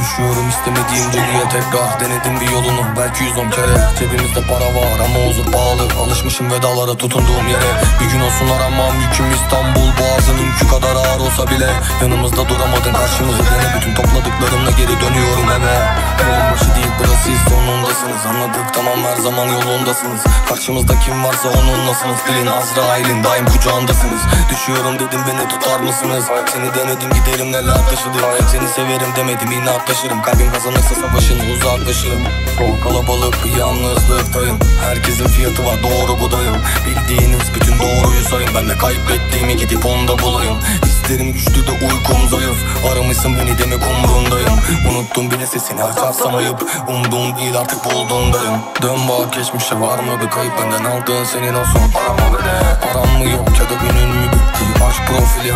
Düşüyorum istemediğim deliye tekrar Denedim bir yolunu. Belki yüz on kere. Cebimizde para var ama huzur pahalı. Alışmışım vedalara tutunduğum yere. Bir gün olsun aramam yüküm İstanbul. Boğazının yükü kadar ağır olsa bile. Yanımızda duramadın. Karşımıza dene. Bütün topladıklarımla geri dönüyorum eve. burası siz sonundasınız. Anladık tamam her zaman yolundasınız. Karşımızda kim varsa onunlasınız. Bilin Azrail'in daim kucağındasınız Düşüyorum dedim beni tutar mısınız? Seni denedim giderim neler taşıdı Seni severim demedim inatlaşırım Kalbim kazanırsa savaşını uzaklaşırım. Çok kalabalık yalnızlıktayım Herkesin fiyatı var doğru budayım Bildiğiniz bütün doğruyu sayın. Ben de kaybettiğimi gidip onda bulayım. Hislerim güçlü de uykum zayıf Aramışsın beni demek umrundayım. Unuttum bile sesini açarsam ayıp Umduğum değil artık bulduğumdayım. Dön bak geçmişe var mı bir kayıp Benden aldığın senin olsun. Param mı be Param mı yok ya da günün mü bitti? Aşk profil